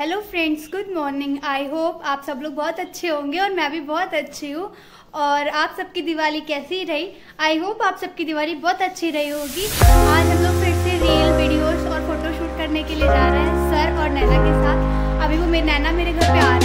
Hello friends good morning I hope आप सब लोग बहुत अच्छे होंगे और मैं भी बहुत अच्छी हूँ। और आप सबकी दिवाली कैसी रही? आई होप आप सबकी दिवाली बहुत अच्छी रही होगी। आज हम लोग फिर से रील वीडियोस और फोटोशूट करने के लिए जा रहे हैं सर और नैना के साथ। अभी वो मेरे नैना मेरे घर पे आ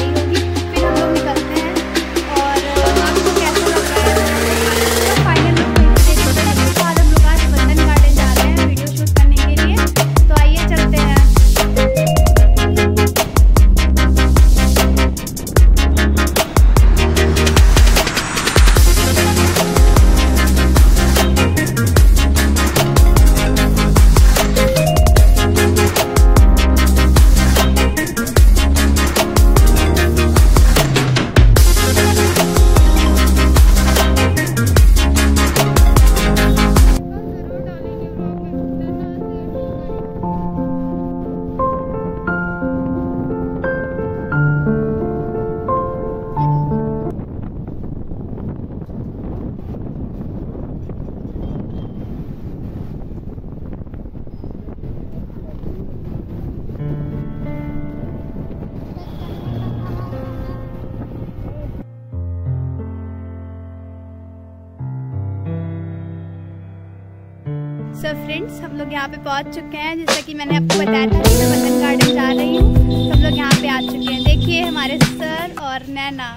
सो फ्रेंड्स हम लोग यहाँ पे पहुँच चुके हैं, जैसा कि मैंने आपको बताया था कि मैं वतन गार्डन जा रही हूँ। हम लोग यहाँ पे आ चुके हैं। देखिए हमारे सर और नैना।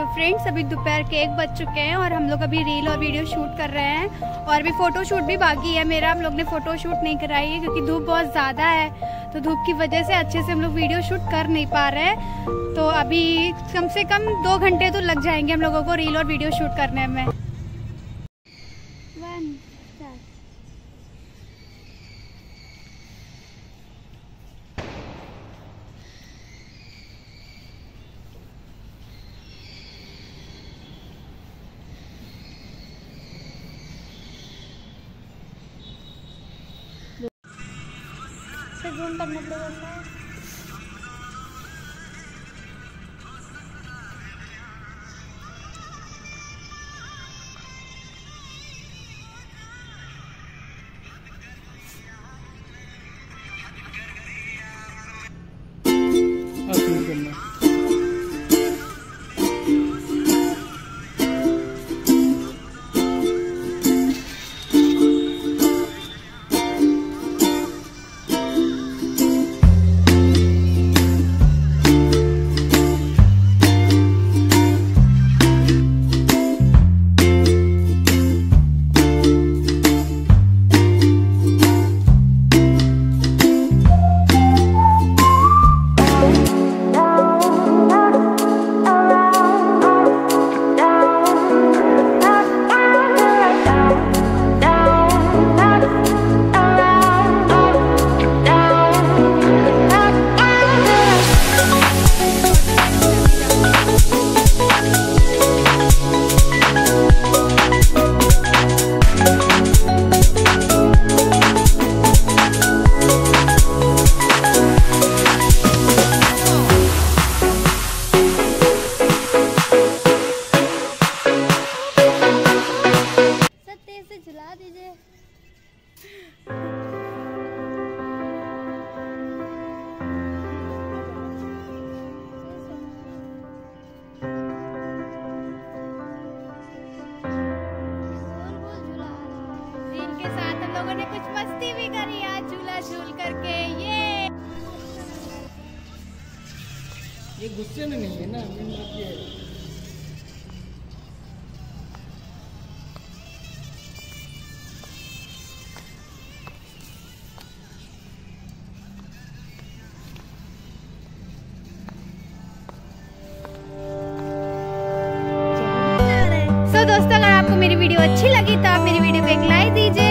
सो फ्रेंड्स अभी दोपहर के एक बज चुके हैं और हम लोग अभी रील और वीडियो शूट कर रहे हैं और अभी फ़ोटो शूट भी बाकी है। मेरा हम लोग ने फ़ोटो शूट नहीं कराई है क्योंकि धूप बहुत ज़्यादा है तो धूप की वजह से अच्छे से हम लोग वीडियो शूट कर नहीं पा रहे हैं। तो अभी कम से कम दो घंटे तो लग जाएँगे हम लोगों को रील और वीडियो शूट करने में। से जूम करने लोगों ने कुछ मस्ती भी करी आज झूला झूल करके। ये। ये गुस्से में नहीं है ना ये सो दोस्तों अगर आपको मेरी वीडियो अच्छी लगी तो आप मेरी वीडियो को एक लाइक दीजिए।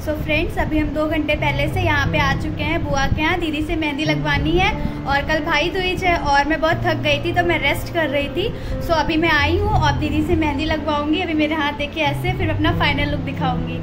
सो फ्रेंड्स अभी हम दो घंटे पहले से यहाँ पे आ चुके हैं, बुआ के यहाँ। दीदी से मेहंदी लगवानी है और कल भाई दूज है और मैं बहुत थक गई थी तो मैं रेस्ट कर रही थी। सो अभी मैं आई हूँ और दीदी से मेहंदी लगवाऊँगी। अभी मेरे हाथ देखे ऐसे, फिर अपना फाइनल लुक दिखाऊँगी।